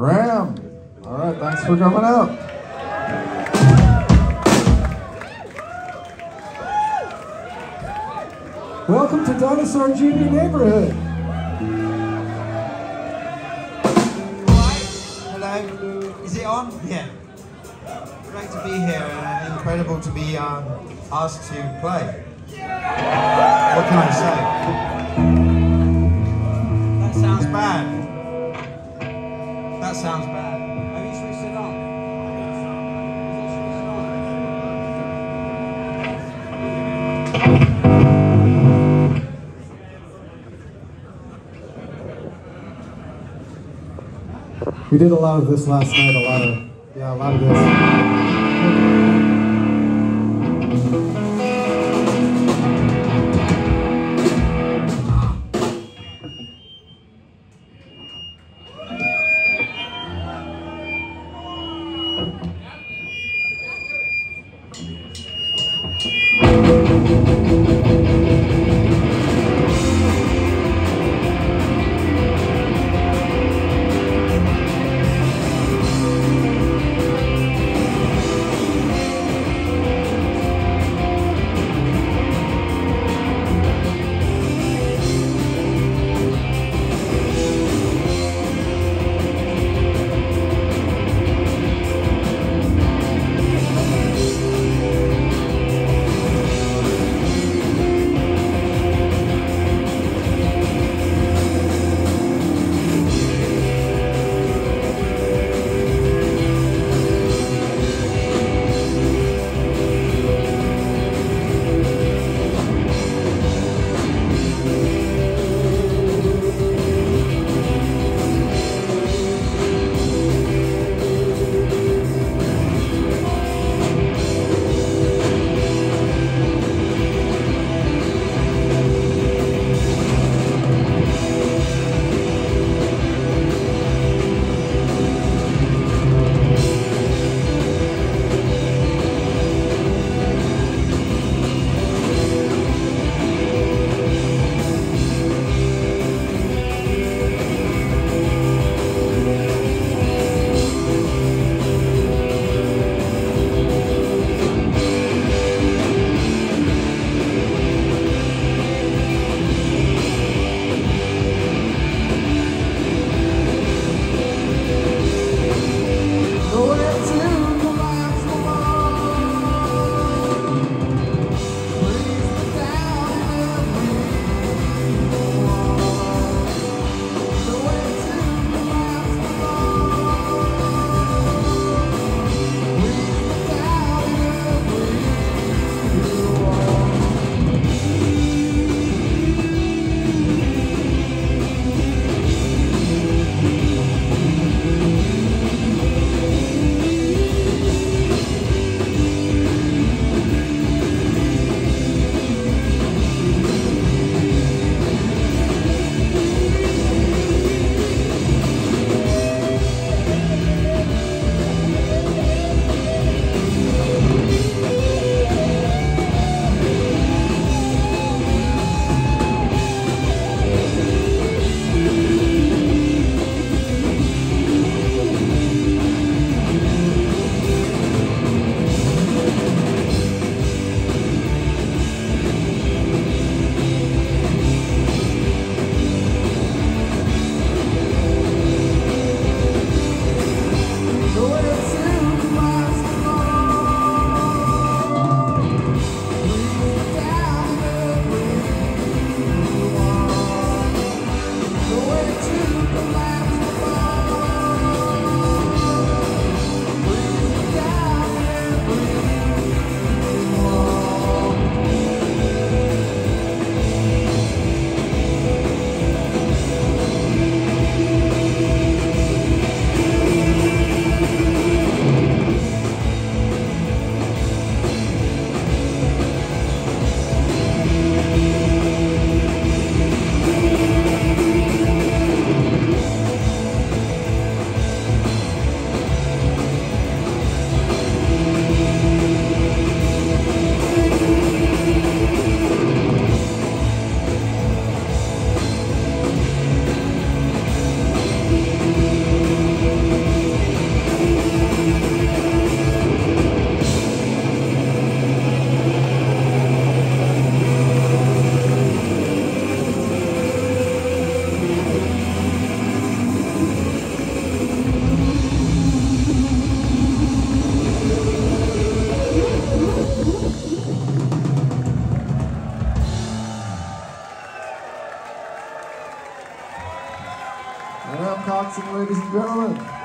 Graham. All right, thanks for coming out. Welcome to Dinosaur Junior Neighborhood. Is it on? Yeah. Great to be here and incredible to be um, asked to play. What can I say? That sounds bad. That sounds bad. We did a lot of this last night, a lot of, yeah, a lot of this. Graham Coxon, ladies and gentlemen.